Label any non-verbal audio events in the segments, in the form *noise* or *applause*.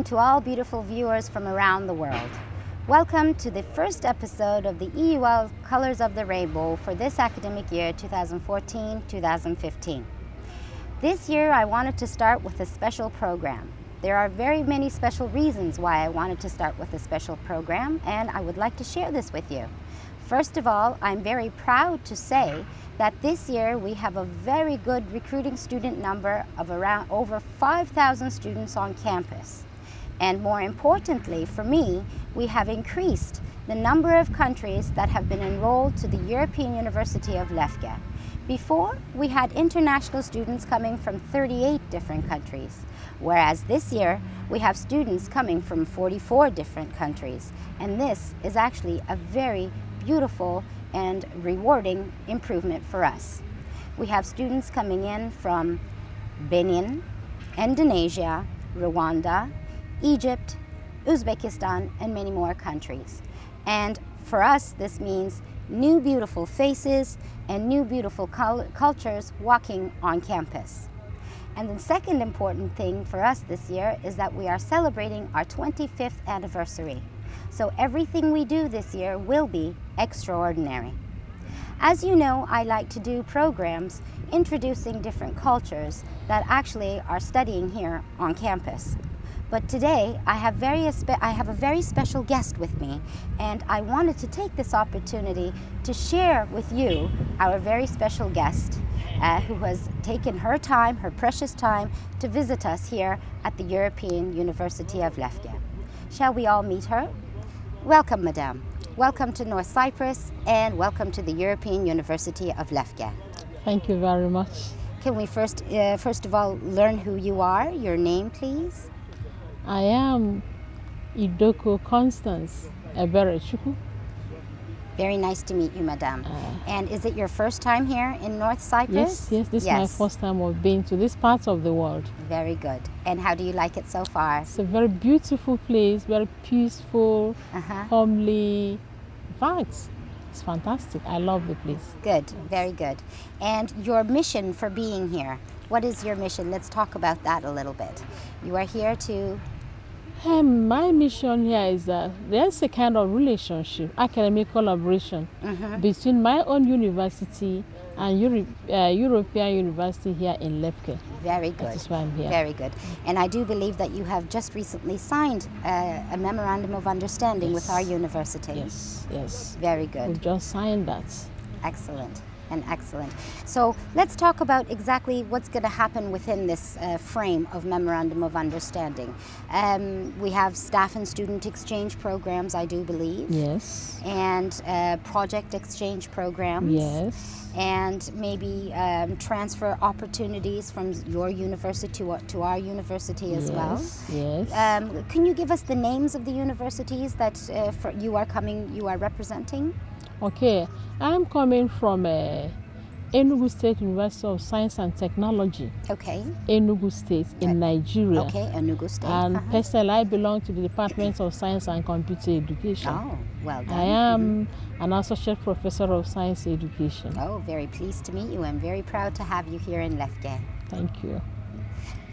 afternoon to all beautiful viewers from around the world. Welcome to the first episode of the EUL Colors of the Rainbow for this academic year 2014-2015. This year I wanted to start with a special program. There are very many special reasons why I wanted to start with a special program and I would like to share this with you. First of all, I'm very proud to say that this year we have a very good recruiting student number of around over 5,000 students on campus. And more importantly for me, we have increased the number of countries that have been enrolled to the European University of Lefke. Before, we had international students coming from 38 different countries, whereas this year we have students coming from 44 different countries. And this is actually a very beautiful and rewarding improvement for us. We have students coming in from Benin, Indonesia, Rwanda, Egypt, Uzbekistan, and many more countries. And for us, this means new beautiful faces and new beautiful cultures walking on campus. And the second important thing for us this year is that we are celebrating our 25th anniversary. So everything we do this year will be extraordinary. As you know, I like to do programs introducing different cultures that actually are studying here on campus. But today I have, very, I have a very special guest with me and I wanted to take this opportunity to share with you our very special guest uh, who has taken her time, her precious time, to visit us here at the European University of Lefke. Shall we all meet her? Welcome, Madame. Welcome to North Cyprus and welcome to the European University of Lefke. Thank you very much. Can we first, uh, first of all, learn who you are? Your name, please. I am Idoko Constance Eberechukwu. Very nice to meet you, Madame. Uh, and is it your first time here in North Cyprus? Yes, yes, this yes. is my first time of being to this part of the world. Very good. And how do you like it so far? It's a very beautiful place, very peaceful, uh -huh. homely. In fact, it's fantastic. I love the place. Good, very good. And your mission for being here, what is your mission? Let's talk about that a little bit. You are here to um, my mission here is that there's a kind of relationship, academic collaboration mm -hmm. between my own university and Euro uh, European University here in Lefke. Very good. That's why I'm here. Very good. And I do believe that you have just recently signed uh, a memorandum of understanding yes. with our university. Yes, yes. Very good. We've just signed that. Excellent and excellent. So let's talk about exactly what's going to happen within this uh, frame of Memorandum of Understanding. Um, we have staff and student exchange programs, I do believe. Yes. And uh, project exchange programs. Yes and maybe um, transfer opportunities from your university to, to our university as yes, well. Yes. Um, can you give us the names of the universities that uh, you are coming, you are representing? Okay, I'm coming from uh, Enugu State University of Science and Technology. Okay. Enugu State in Nigeria. Okay, Enugu State. And uh -huh. personally, I belong to the Department of Science and Computer Education. Oh, well done. I am mm -hmm. an associate professor of science education. Oh, very pleased to meet you. I'm very proud to have you here in Lefke. Thank you.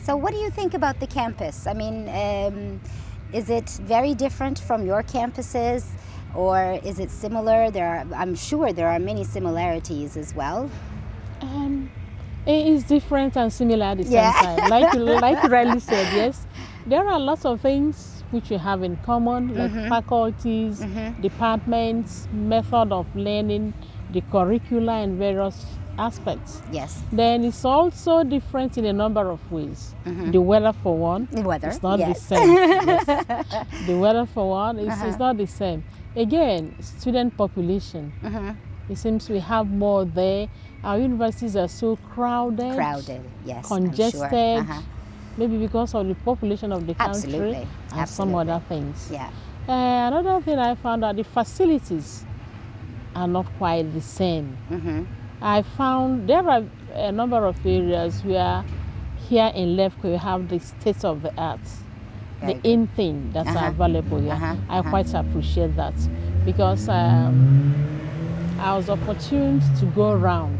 So, what do you think about the campus? I mean, um, is it very different from your campuses? Or is it similar? There are, I'm sure there are many similarities as well. Um, it is different and similar at the same time. Like like rightly said, yes, there are lots of things which we have in common, like mm -hmm. faculties, mm -hmm. departments, method of learning, the curricula, and various aspects. Yes. Then it's also different in a number of ways. Mm -hmm. The weather for one. The weather. It's not yes. the same. yes. *laughs* The weather for one is uh -huh. not the same. Again, student population. Mm -hmm. It seems we have more there. Our universities are so crowded. Crowded, yes. Congested. Sure. Uh -huh. Maybe because of the population of the country Absolutely. and Absolutely. some other things. Yeah. Uh, another thing I found that the facilities are not quite the same. Mm -hmm. I found there are a number of areas where here in Lefko we have the state of the art the in thing that's uh -huh. available here. Uh -huh. I uh -huh. quite appreciate that because um, I was opportune to go around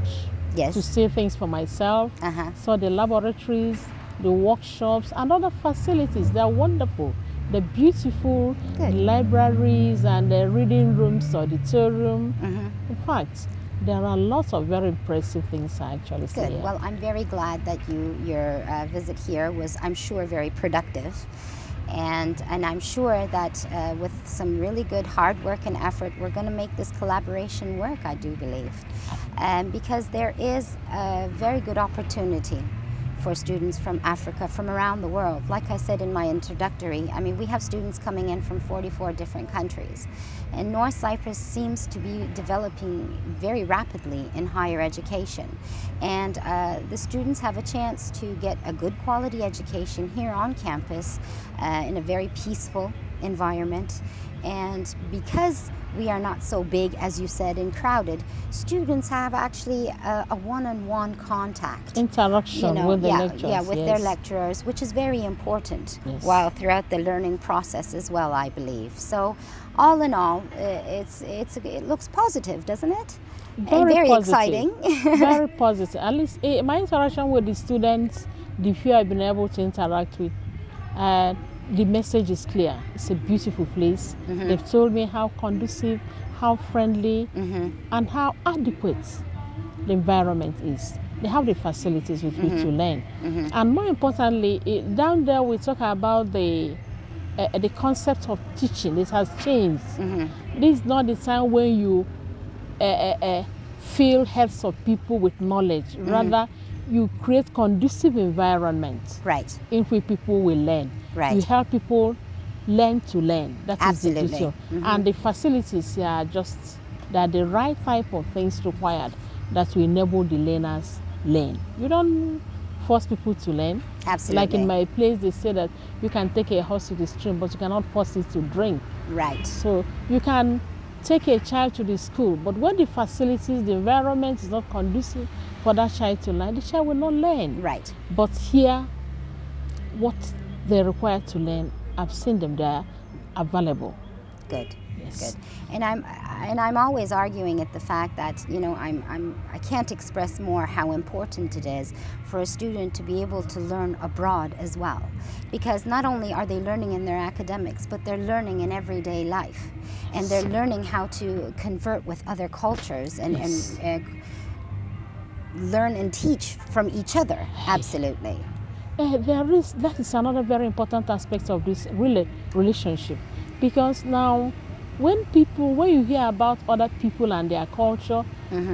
yes. to see things for myself. Saw the laboratories, the workshops, and other facilities. They're wonderful. The beautiful Good. libraries and the reading rooms, auditorium. Mhm. In fact, there are lots of very impressive things I actually see Good. Well, I'm very glad that you your uh, visit here was, I'm sure, very productive, and and I'm sure that uh, with some really good hard work and effort, we're going to make this collaboration work. I do believe, um, because there is a very good opportunity for students from Africa, from around the world. Like I said in my introductory, I mean, we have students coming in from 44 different countries. And North Cyprus seems to be developing very rapidly in higher education. And uh, the students have a chance to get a good quality education here on campus uh, in a very peaceful environment. And because we are not so big, as you said, and crowded, students have actually a, a one-on-one contact Interaction you know, with the yeah, lecturers. yeah, with their lecturers, which is very important Yes. while throughout the learning process as well, I believe. So, all in all, it's it's it looks positive, doesn't it? And Very very positive. exciting. *laughs* very *laughs* positive. At least eh, my interaction with the students, the few I've been able to interact with, uh, the message is clear. It's a beautiful place. Mm-hmm. They've told me how conducive, how friendly, Mm-hmm. and how adequate the environment is. They have the facilities with which Mm-hmm. to learn. And more importantly, eh, down there we talk about the uh, the concept of teaching. It has changed. Mm-hmm. This is not the time when you uh, uh, uh, fill heads of people with knowledge. Mm-hmm. Rather, you create conducive environment right. in which people will learn. Right. You help people learn to learn. That is Absolutely. the issue. Mhm. And the facilities are just that the right type of things required that will enable the learners learn. You don't force people to learn. Absolutely. Like in my place, they say that you can take a horse to the stream, but you cannot force it to drink. right. So you can take a child to the school, but when the facilities, the environment is not conducive for that child to learn, the child will not learn. Right. But here, what they require to learn, I've seen them there available. Good. Yes. Good. And I'm and I'm always arguing at the fact that you know I'm I'm I can't express more how important it is for a student to be able to learn abroad as well, because not only are they learning in their academics, but they're learning in everyday life, and they're learning how to convert with other cultures and Yes. and. Uh, learn and teach from each other absolutely Uh, there is that is another very important aspect of this rela- relationship. Because now when people when you hear about other people and their culture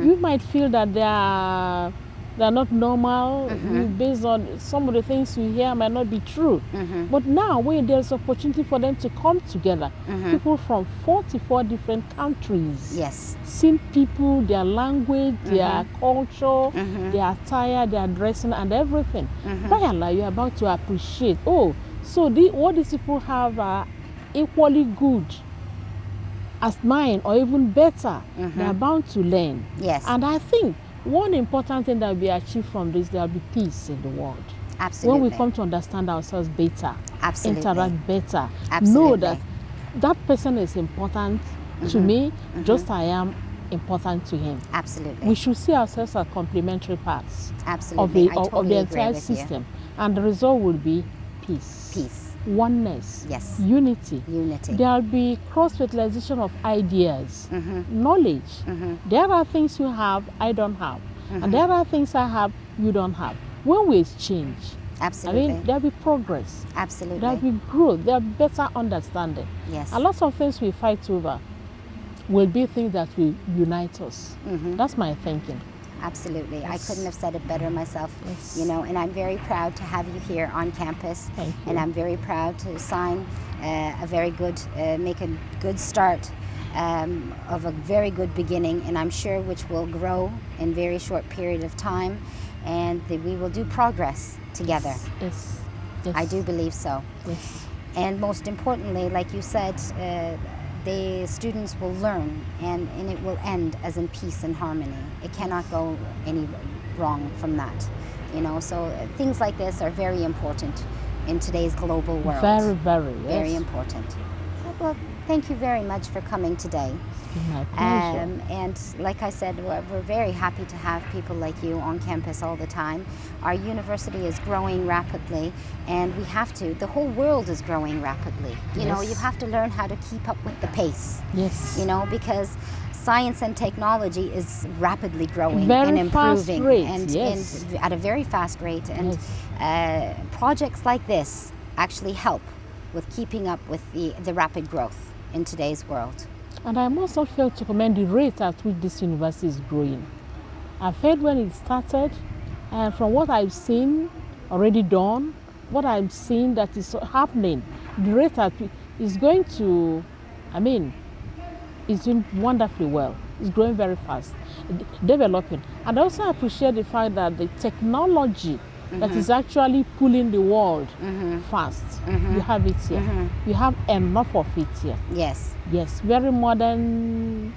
you might feel that they are they are not normal. You- mm-hmm. based on some of the things you hear might not be true. Mm-hmm. But now when there's opportunity for them to come together mm-hmm. people from 44 different countries yes. seeing people, their language, their culture, their attire, their dressing, and everything. By Allah, you're about to appreciate. Oh, so the, what these people have are equally good as mine, or even better. They're bound to learn. yes. And I think one important thing that will be achieved from this, there will be peace in the world. absolutely When we come to understand ourselves better, Absolutely. interact better, Absolutely. know that that person is important to mm-hmm. me, mm-hmm. just I am important to him. absolutely We should see ourselves as complementary parts absolutely of the, of, totally of the entire with you. system, and the result will be peace, peace oneness, Yes. unity. unity There will be cross fertilization of ideas, Mm-hmm. knowledge. There are things you have, I don't have, Mm-hmm. and there are things I have, you don't have. When we exchange, absolutely, I mean, there'll be progress, absolutely there'll be growth, there'll be better understanding. yes A lot of things we fight over will be things that will unite us. Mm-hmm. That's my thinking. Absolutely. I couldn't have said it better myself. Yes. You know, and I'm very proud to have you here on campus. Thank And. I'm very proud to sign uh, a very good, uh, make a good start um, of a very good beginning, and I'm sure which will grow in very short period of time, and that we will do progress together. Yes. yes. I do believe so. Yes. And most importantly, like you said, uh, the students will learn and, and it will end as in peace and harmony. It cannot go any wrong from that. You know, so uh, things like this are very important in today's global world. Very, very. very important. Well, thank you very much for coming today. My pleasure. Um, and like I said, we're, we're very happy to have people like you on campus all the time. Our university is growing rapidly, and we have to. The whole world is growing rapidly. You know, you have to learn how to keep up with the pace. yes. You know, because science and technology is rapidly growing Very and fast improving, rate, and, yes. and at a very fast rate. And Yes. uh, projects like this actually help with keeping up with the, the rapid growth in today's world. And I must not fail to commend the rate at which this university is growing. I've heard when it started, and from what I've seen already done, what I'm seeing that is happening, the rate at is going to, I mean, it's doing wonderfully well. It's growing very fast, developing. And I also appreciate the fact that the technology that mm-hmm. is actually pulling the world mm-hmm. fast, mm-hmm. you have it here. You have enough of it here. Yes. Yes, very modern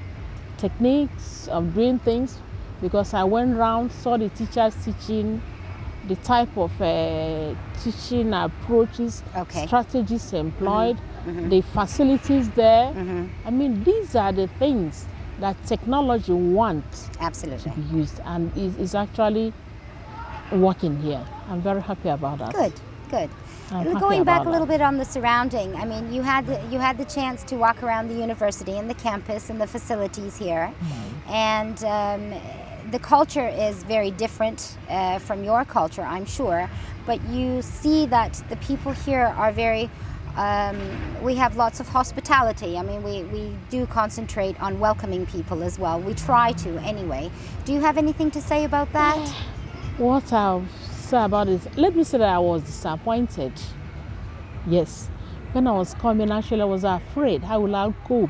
techniques of doing things because I went round, saw the teachers teaching, the type of uh, teaching approaches, Okay. strategies employed, the facilities there. Mm-hmm. I mean, these are the things that technology wants Absolutely. to be used and is, is actually working here. I'm very happy about that. Good, good. I'm And happy Going back about a little that. bit on the surrounding, I mean, you had the, you had the chance to walk around the university and the campus and the facilities here, Mm-hmm. and um, the culture is very different uh, from your culture, I'm sure. But you see that the people here are very. Um, we have lots of hospitality. I mean, we, we do concentrate on welcoming people as well. We try to anyway. Do you have anything to say about that? What I'll say about it, let me say that I was disappointed. Yes. When I was coming, actually, I was afraid. How will I cope?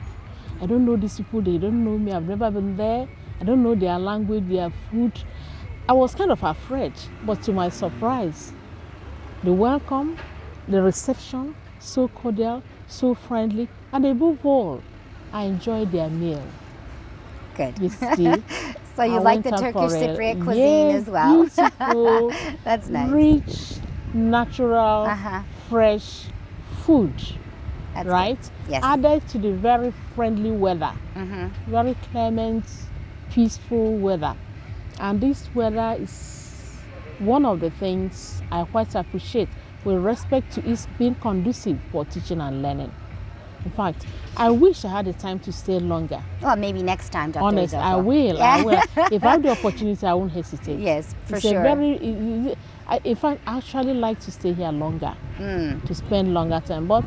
I don't know these people, they don't know me, I've never been there. I don't know their language, their food. I was kind of afraid, but to my surprise, the welcome, the reception, so cordial, so friendly, and above all, I enjoyed their meal. Good. You see? *laughs* So you I like the Turkish Cypriot cuisine yes, as well. *laughs* Beautiful, That's nice. rich, natural, Uh-huh. fresh food, That's right? good. Yes. Added to the very friendly weather, Mhm. very clement, peaceful weather. And this weather is one of the things I quite appreciate with respect to it being conducive for teaching and learning. In fact, I wish I had the time to stay longer. Well, maybe next time, Dr. Honest, I will. Yeah. I will. If I have the *laughs* opportunity, I won't hesitate. yes, for it's sure. very. it- it- I, in fact, I actually like to stay here longer, Mm, to spend longer time. But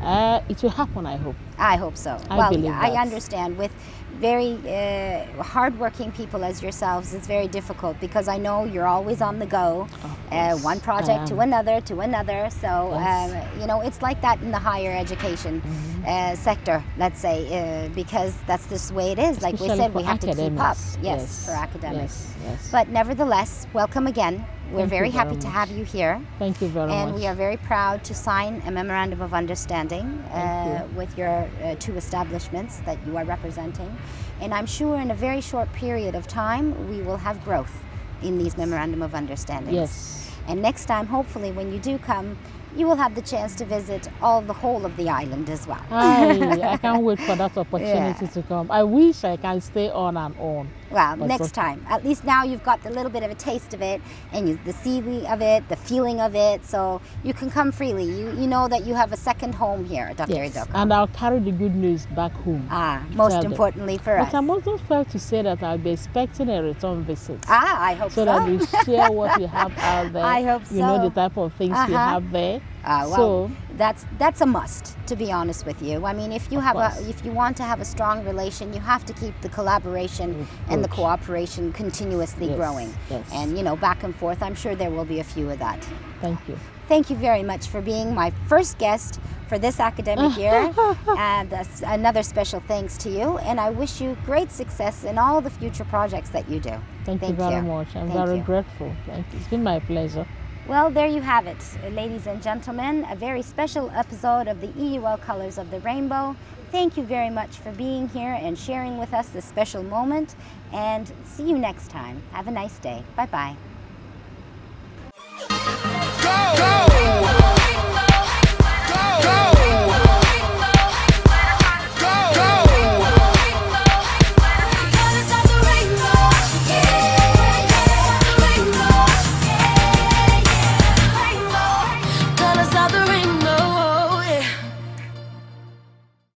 uh, it will happen, I hope. I hope so. I well, I that. understand. With very uh, hardworking people as yourselves, it's very difficult because I know you're always on the go, uh, yes, one I project to another to another. So, Yes. Um, you know, it's like that in the higher education uh, sector, let's say, uh, because that's just the way it is. Like we said, we have to keep up. academics. Yes, for academics. Yes, yes. But nevertheless, welcome again. We're Thank very happy very to have you here. Thank you very And much. And we are very proud to sign a memorandum of understanding uh, Thank with your uh, two establishments that you are representing. And I'm sure in a very short period of time, we will have growth in these memorandum of understandings. Yes. And next time, hopefully, when you do come, you will have the chance to visit all the whole of the island as well. I, I *laughs* can't wait for that opportunity to come. I wish I can stay on and on. Well, next time. At least now you've got a little bit of a taste of it and you, the feeling of it, the feeling of it. So you can come freely. You, you know that you have a second home here, Dr. Yes. Idoko. And I'll carry the good news back home. Ah, most importantly for us. But I'm also fair to say that I'll be expecting a return visit. ah, I hope so. so that we share what you have *laughs* out there. I hope so. You know the type of things you Uh-huh. have there. Ah, well, so that's that's a must, to be honest with you. I mean, if you have a, if you want to have a strong relation, you have to keep the collaboration and the cooperation continuously Yes, growing. yes. And you know, back and forth. I'm sure there will be a few of that. thank you. Thank you very much for being my first guest for this academic year. *laughs* and uh, another special thanks to you. And I wish you great success in all the future projects that you do. Thank, you very much. I'm Thank very you. grateful. Thank you. It's been my pleasure. Well, there you have it, ladies and gentlemen. A very special episode of the EUL Colors of the Rainbow. Thank you very much for being here and sharing with us this special moment. And see you next time. Have a nice day. Bye bye.